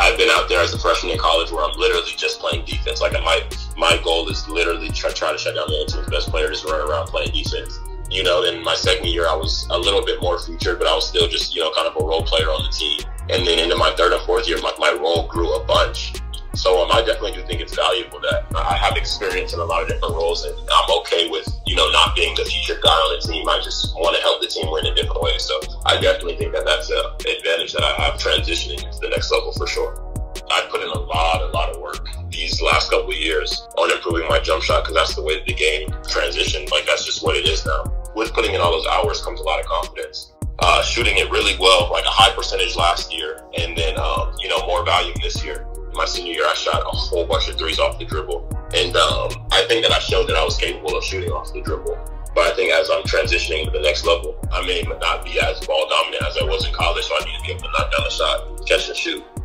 I've been out there as a freshman in college where I'm literally just playing defense. Like my my goal is literally try, try to shut down the other team's best players, run around playing defense. You know, in my second year, I was a little bit more featured, but I was still just you know kind of a role player on the team. And then into my third and fourth year, my, So um, I definitely do think it's valuable that I have experience in a lot of different roles, and I'm okay with you know not being the featured guy on the team. I just want to help the team win in different ways. So I definitely think that that's an advantage that I have transitioning to the next level for sure. I put in a lot, a lot of work these last couple of years on improving my jump shot because that's the way the game transitioned. Like that's just what it is now. With putting in all those hours comes a lot of confidence. Uh, shooting it really well, like a high percentage last year, and then um, you know more volume this year my senior year, I shot a whole bunch of threes off the dribble. And um, I think that I showed that I was capable of shooting off the dribble. But I think as I'm transitioning to the next level, I may not be as ball dominant as I was in college, so I need to be able to knock down the shot, catch and shoot.